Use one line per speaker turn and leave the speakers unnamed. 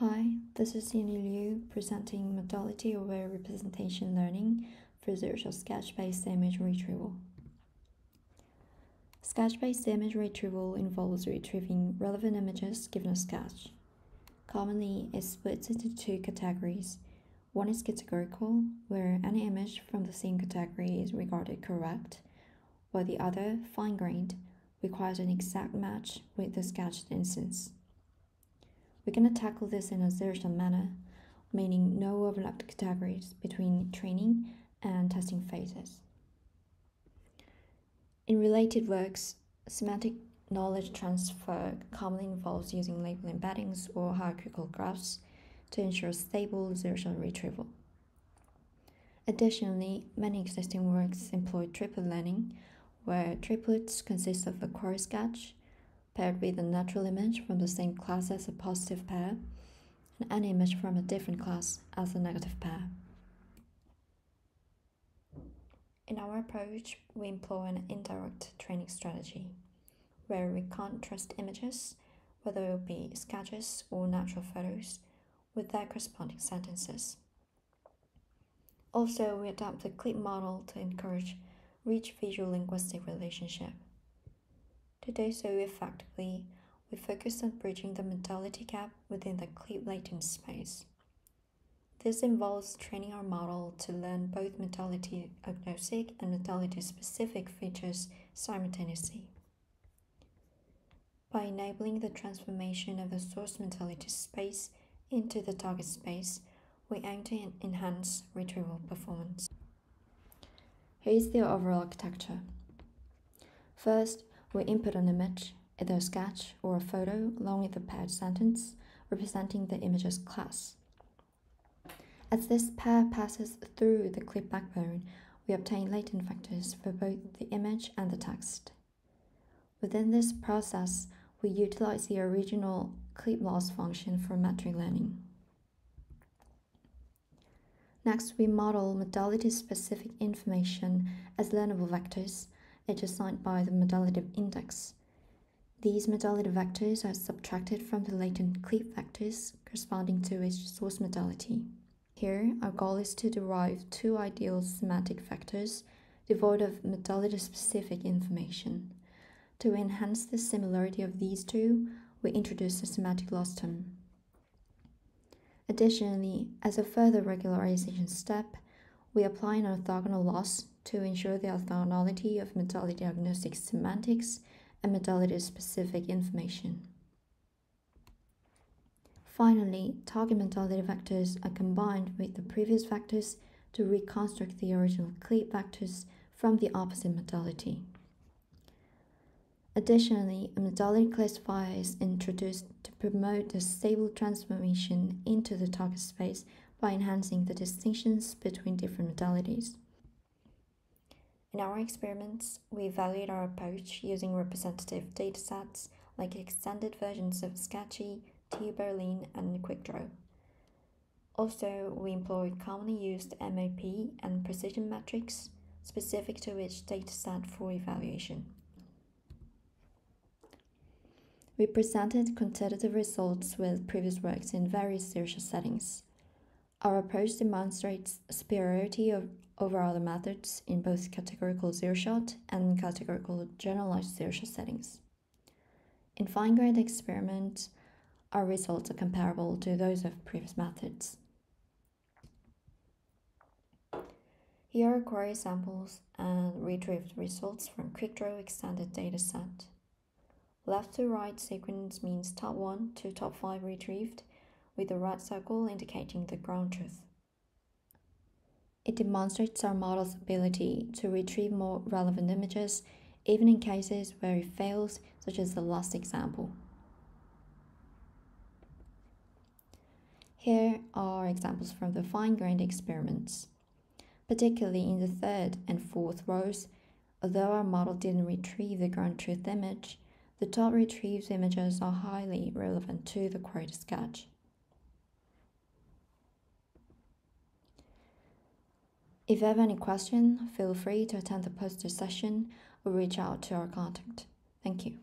Hi, this is Eunyi Lyou presenting modality-aware representation learning for Zero-Shot Sketch-based image retrieval. Sketch-based image retrieval involves retrieving relevant images given a sketch. Commonly, it splits into two categories. One is categorical, where any image from the same category is regarded correct, while the other, fine-grained, requires an exact match with the sketched instance. We're going to tackle this in a zero-shot manner, meaning no overlapped categories between training and testing phases. In related works, semantic knowledge transfer commonly involves using label embeddings or hierarchical graphs to ensure stable zero-shot retrieval. Additionally, many existing works employ triplet learning, where triplets consist of a query sketch, paired with a natural image from the same class as a positive pair, and an image from a different class as a negative pair. In our approach, we employ an indirect training strategy, where we contrast images, whether it be sketches or natural photos, with their corresponding sentences. Also, we adapt the clip model to encourage rich visual linguistic relationship. To do so effectively, we focus on bridging the modality gap within the clip latent space. This involves training our model to learn both modality agnostic and modality specific features simultaneously. By enabling the transformation of the source modality space into the target space, we aim to enhance retrieval performance. Here is the overall architecture. First, we input an image, either a sketch or a photo, along with a paired sentence representing the image's class. As this pair passes through the clip backbone, we obtain latent vectors for both the image and the text. Within this process, we utilize the original clip loss function for metric learning. Next, we model modality-specific information as learnable vectors assigned by the modality index. These modality vectors are subtracted from the latent clip vectors corresponding to each source modality. Here, our goal is to derive two ideal semantic vectors devoid of modality-specific information. To enhance the similarity of these two, we introduce a semantic loss term. Additionally, as a further regularization step, we apply an orthogonal loss to ensure the orthogonality of modality agnostic semantics and modality specific information. Finally, target modality vectors are combined with the previous vectors to reconstruct the original clip vectors from the opposite modality. Additionally, a modality classifier is introduced to promote the stable transformation into the target space by enhancing the distinctions between different modalities. In our experiments, we evaluate our approach using representative datasets like extended versions of Sketchy, TU-Berlin, and QuickDraw. Also, we employ commonly used MAP and precision metrics specific to each dataset for evaluation. We presented quantitative results with previous works in various zero-shot settings. Our approach demonstrates superiority of, over other methods in both categorical zero-shot and categorical generalized zero-shot settings. In fine-grained experiments, our results are comparable to those of previous methods. Here are query samples and retrieved results from QuickDraw extended dataset. Left to right sequence means top 1 to top 5 retrieved with the red circle indicating the ground truth. It demonstrates our model's ability to retrieve more relevant images, even in cases where it fails, such as the last example. Here are examples from the fine-grained experiments. Particularly in the third and fourth rows, although our model didn't retrieve the ground truth image, the top retrieved images are highly relevant to the queried sketch. If you have any question, feel free to attend the poster session or reach out to our contact. Thank you.